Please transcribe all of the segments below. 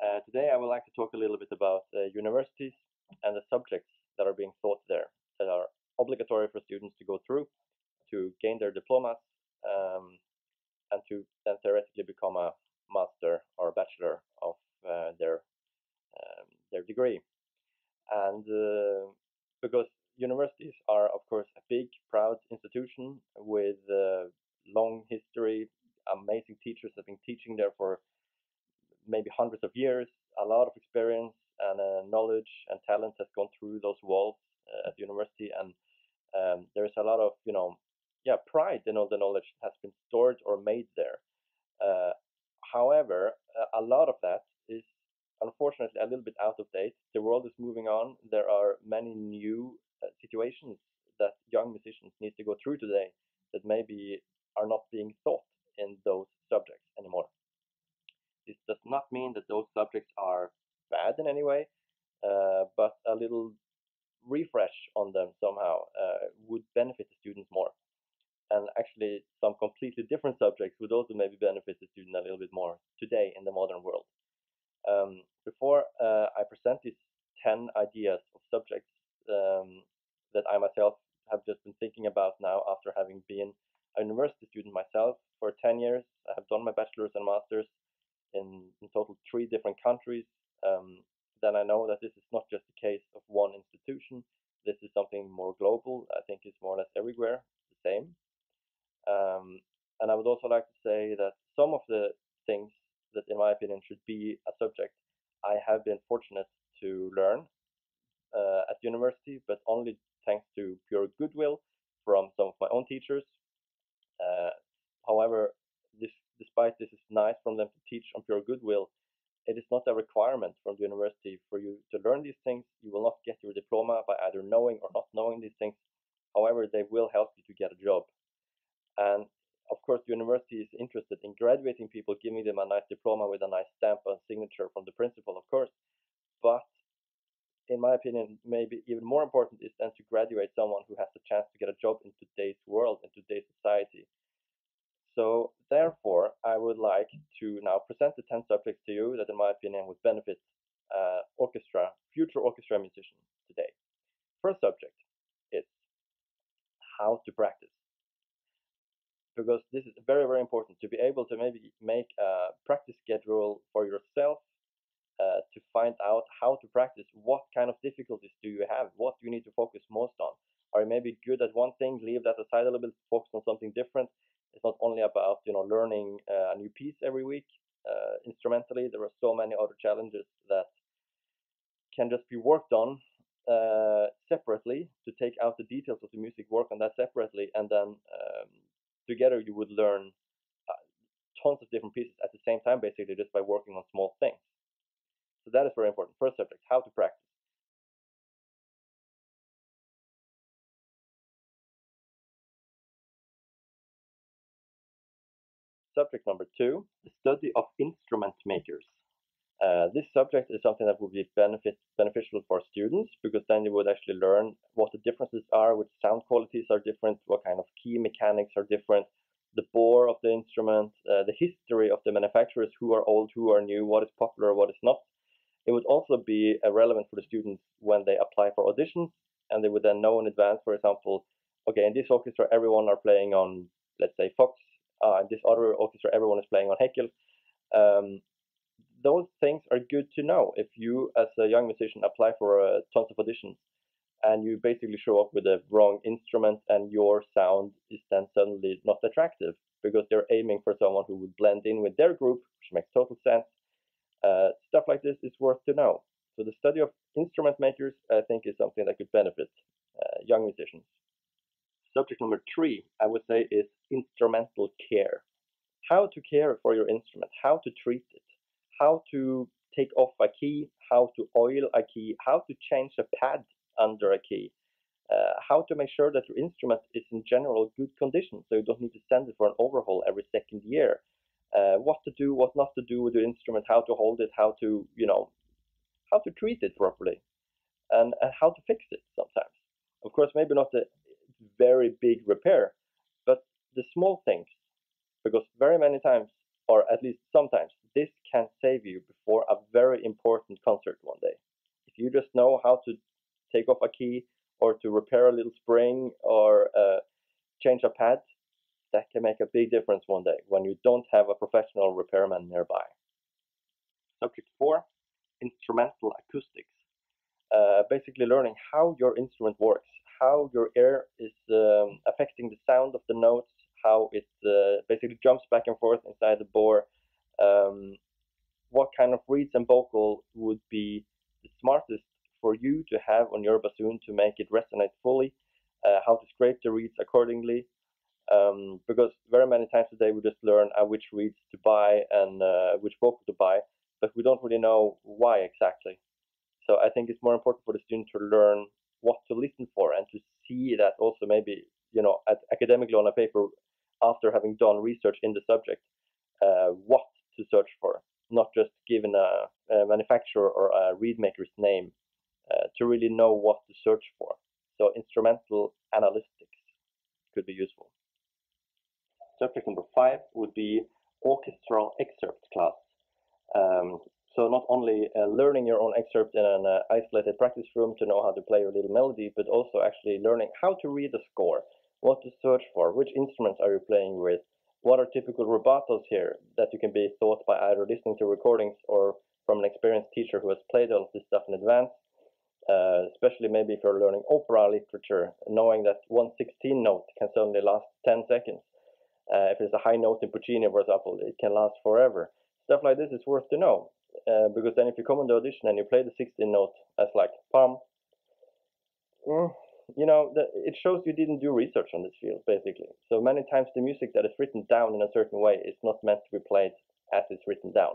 Uh, today I would like to talk a little bit about uh, universities and the subjects that are being taught there that are obligatory for students to go through to gain their diplomas um, and to then theoretically become a master or a bachelor of uh, their um, their degree. And uh, because universities are of course a big proud institution with a long history, amazing teachers have been teaching there for maybe hundreds of years, a lot of experience and uh, knowledge and talent has gone through those walls uh, at the university, and um, there's a lot of you know, yeah, pride in all the knowledge that has been stored or made there. Uh, however, a lot of that is unfortunately a little bit out of date. The world is moving on. There are many new uh, situations that young musicians need to go through today that maybe are not being taught in those subjects anymore. This does not mean that those subjects are bad in any way, uh, but a little refresh on them somehow uh, would benefit the students more. And actually, some completely different subjects would also maybe benefit the student a little bit more today in the modern world. Um, before uh, I present these 10 ideas of subjects um, that I myself have just been thinking about now after having been a university student myself for 10 years, I have done my bachelor's and master's in, in total three different countries, then I know that this is not just a case of one institution. This is something more global. I think it's more or less everywhere the same. Um, and I would also like to say that some of the things that, in my opinion, should be a subject, I have been fortunate to learn uh, at university, but only thanks to pure goodwill from some of my own teachers. Uh, however, this, despite this is nice from them to teach on pure goodwill, it is not a requirement from the university for you to learn these things. You will not get your diploma by either knowing or not knowing these things. However, they will help you to get a job. And of course, the university is interested in graduating people, giving them a nice diploma with a nice stamp and signature from the principal, of course. But in my opinion, maybe even more important is then to graduate someone who has the chance to get a job in today's world, in today's society. So therefore, I would like to now present the 10 subjects to you that in my opinion would benefit uh, orchestra, future orchestra musicians today. First subject is how to practice. Because this is very, very important to be able to maybe make a practice schedule for yourself uh, to find out how to practice. What kind of difficulties do you have? What do you need to focus most on? Are you maybe good at one thing, leave that aside a little bit, focus on something different? It's not only about you know learning uh, a new piece every week uh, instrumentally. There are so many other challenges that can just be worked on uh, separately to take out the details of the music, work on that separately, and then um, together you would learn uh, tons of different pieces at the same time, basically just by working on small things. So that is very important. First subject, how to practice. Subject number two, the study of instrument makers. Uh, this subject is something that would be benefit, beneficial for students because then they would actually learn what the differences are, which sound qualities are different, what kind of key mechanics are different, the bore of the instrument, uh, the history of the manufacturers, who are old, who are new, what is popular, what is not. It would also be uh, relevant for the students when they apply for auditions, and they would then know in advance, for example, okay, in this orchestra, everyone are playing on, let's say, Fox uh, this other orchestra, everyone is playing on Heckel. Um, those things are good to know if you, as a young musician, apply for uh, tons of auditions and you basically show up with the wrong instrument and your sound is then suddenly not attractive because they're aiming for someone who would blend in with their group, which makes total sense. Uh, stuff like this is worth to know. So the study of instrument makers, I think, is something that could benefit uh, young musicians. Subject number three, I would say, is instrumental care. How to care for your instrument, how to treat it, how to take off a key, how to oil a key, how to change a pad under a key, uh, how to make sure that your instrument is in general good condition so you don't need to send it for an overhaul every second year. Uh, what to do, what not to do with your instrument, how to hold it, how to, you know, how to treat it properly, and, and how to fix it sometimes. Of course, maybe not the very big repair, but the small things, because very many times or at least sometimes, this can save you before a very important concert one day. If you just know how to take off a key or to repair a little spring or uh, change a pad, that can make a big difference one day when you don't have a professional repairman nearby. Subject 4 Instrumental Acoustics. Uh, basically, learning how your instrument works, how your ear is um, affecting the sound of the notes, how it uh, basically jumps back and forth inside the bore, um, what kind of reeds and bocal would be the smartest for you to have on your bassoon to make it resonate fully, uh, how to scrape the reeds accordingly. Um, because very many times today we just learn uh, which reeds to buy and uh, which bocal to buy, but we don't really know why exactly. So I think it's more important for the student to learn what to listen for and to see that also maybe you know academically on a paper after having done research in the subject uh, what to search for, not just given a, a manufacturer or a reed maker's name uh, to really know what to search for. So instrumental analytics could be useful. Subject number five would be orchestral excerpt class. Um, so not only uh, learning your own excerpt in an uh, isolated practice room to know how to play your little melody, but also actually learning how to read a score, what to search for, which instruments are you playing with, what are typical rubatos here that you can be taught by either listening to recordings or from an experienced teacher who has played all this stuff in advance. Uh, especially maybe if you're learning opera literature, knowing that one 16 note can suddenly last 10 seconds. Uh, if it's a high note in Puccini, for example, it can last forever. Stuff like this is worth to know. Uh, because then if you come on the audition and you play the 16 note as like palm, mm, you know, the, it shows you didn't do research on this field, basically. So many times the music that is written down in a certain way is not meant to be played as it's written down,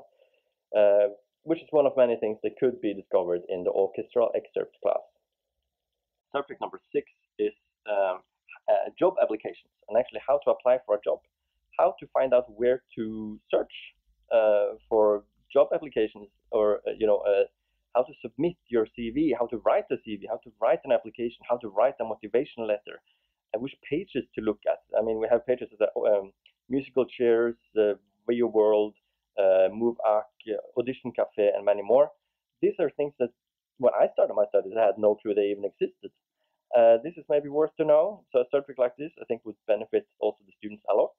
uh, which is one of many things that could be discovered in the orchestral excerpt class. Subject number six is um, uh, job applications and actually how to apply for a job, how to find out where to search uh, for job applications or uh, you know uh, how to submit your CV, how to write a CV, how to write an application, how to write a motivation letter, and which pages to look at. I mean, we have pages as um, musical chairs, uh, Video World, uh, Move Arc, uh, Audition Cafe, and many more. These are things that when I started my studies, I had no clue they even existed. Uh, this is maybe worth to know. So a subject like this, I think, would benefit also the students a lot.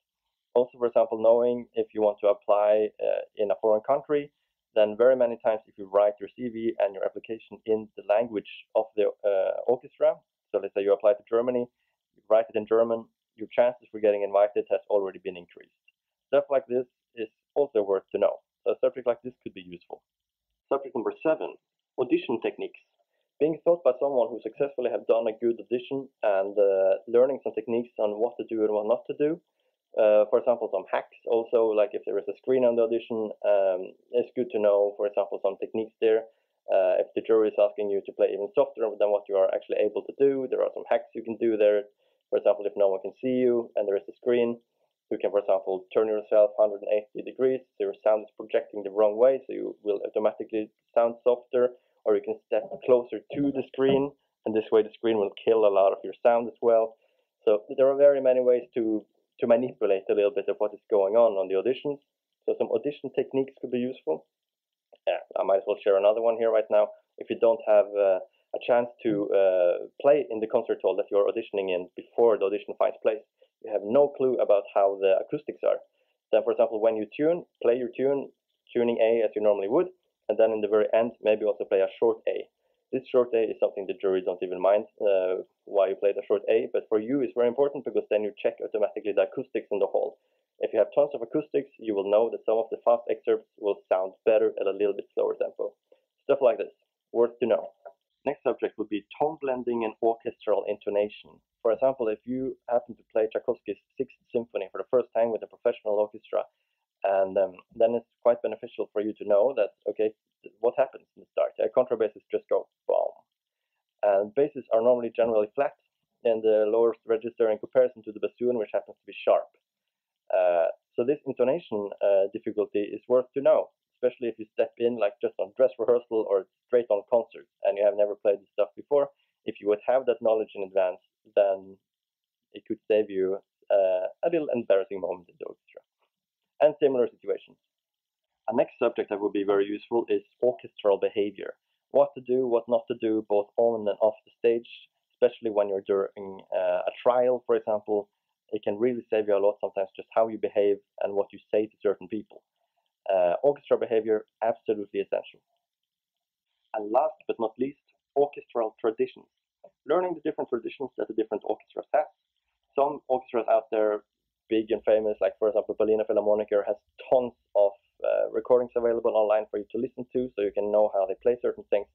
Also, for example, knowing if you want to apply uh, in a foreign country, then very many times if you write your CV and your application in the language of the uh, orchestra, so let's say you apply to Germany, you write it in German, your chances for getting invited has already been increased. Stuff like this is also worth to know. So a subject like this could be useful. Subject number seven, audition techniques. Being taught by someone who successfully have done a good audition and uh, learning some techniques on what to do and what not to do uh, for example, some hacks also, like if there is a screen on the audition, um, it's good to know, for example, some techniques there. Uh, if the jury is asking you to play even softer than what you are actually able to do, there are some hacks you can do there. For example, if no one can see you and there is a screen, you can, for example, turn yourself 180 degrees so your sound is projecting the wrong way, so you will automatically sound softer, or you can step closer to the screen, and this way the screen will kill a lot of your sound as well. So there are very many ways to to manipulate a little bit of what is going on on the auditions. So some audition techniques could be useful. Yeah, I might as well share another one here right now. If you don't have uh, a chance to uh, play in the concert hall that you're auditioning in before the audition finds place, you have no clue about how the acoustics are. Then, for example, when you tune, play your tune, tuning A as you normally would, and then in the very end, maybe also play a short A. This short A is something the jury don't even mind uh, why you played a short A, but for you it's very important because then you check automatically the acoustics in the hall. If you have tons of acoustics, you will know that some of the fast excerpts will sound better at a little bit slower tempo. Stuff like this, worth to know. Next subject would be tone blending and orchestral intonation. For example, if you happen to play Tchaikovsky's Sixth Symphony for the first time with a professional orchestra, and um, then it's quite beneficial for you to know that, okay, what happens in the start? Uh, contrabasses just go boom. And basses are normally generally flat in the lower register in comparison to the bassoon, which happens to be sharp. Uh, so this intonation uh, difficulty is worth to know, especially if you step in like just on dress rehearsal or straight on concert and you have never played this stuff before. If you would have that knowledge in advance, then it could save you uh, a little embarrassing moment in the orchestra. and similar situations. A next subject that would be very useful is orchestral behavior. What to do, what not to do, both on and off the stage, especially when you're during uh, a trial, for example. It can really save you a lot sometimes just how you behave and what you say to certain people. Uh, orchestral behavior, absolutely essential. And last but not least, orchestral traditions. Learning the different traditions that the different orchestras have. Some orchestras out there, big and famous, like for example, Berliner Philharmoniker has tons of uh, recordings available online for you to listen to, so you can know how they play certain things.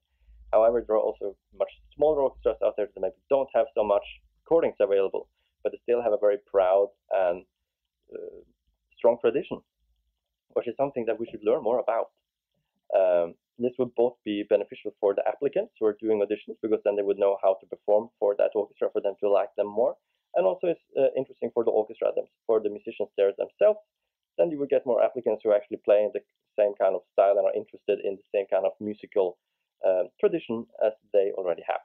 However, there are also much smaller orchestras out there that maybe don't have so much recordings available, but they still have a very proud and uh, strong tradition, which is something that we should learn more about. Um, this would both be beneficial for the applicants who are doing auditions because then they would know how to perform for that orchestra for them to like them more, and also it's uh, interesting for the orchestra, them, for the musicians there themselves then you will get more applicants who actually play in the same kind of style and are interested in the same kind of musical uh, tradition as they already have.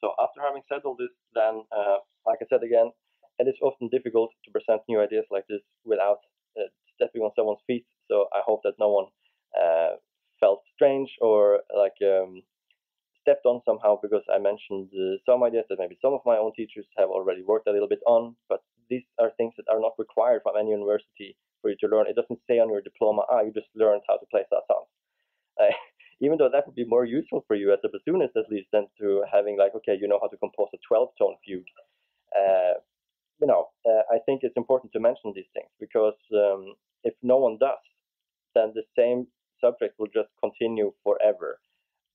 So after having said all this, then, uh, like I said again, it is often difficult to present new ideas like this without uh, stepping on someone's feet. So I hope that no one uh, felt strange or like um, stepped on somehow because I mentioned uh, some ideas that maybe some of my own teachers have already worked a little bit on, but these are things that are not required from any university for you to learn. It doesn't say on your diploma, ah, you just learned how to play songs. Uh, even though that would be more useful for you as a bassoonist at least than to having like, okay, you know how to compose a 12 tone fugue. Uh, you know, uh, I think it's important to mention these things because um, if no one does, then the same subject will just continue forever.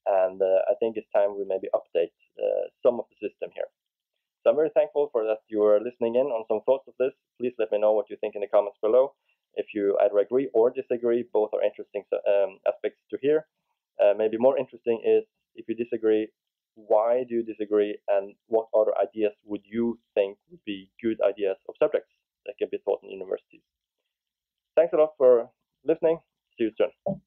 And uh, I think it's time we maybe update uh, some of the system here. So I'm very thankful for that you are listening in on some thoughts of this. Please let me know what you think in the comments below. If you either agree or disagree, both are interesting um, aspects to hear. Uh, maybe more interesting is if you disagree, why do you disagree and what other ideas would you think would be good ideas of subjects that can be taught in universities? Thanks a lot for listening. See you soon.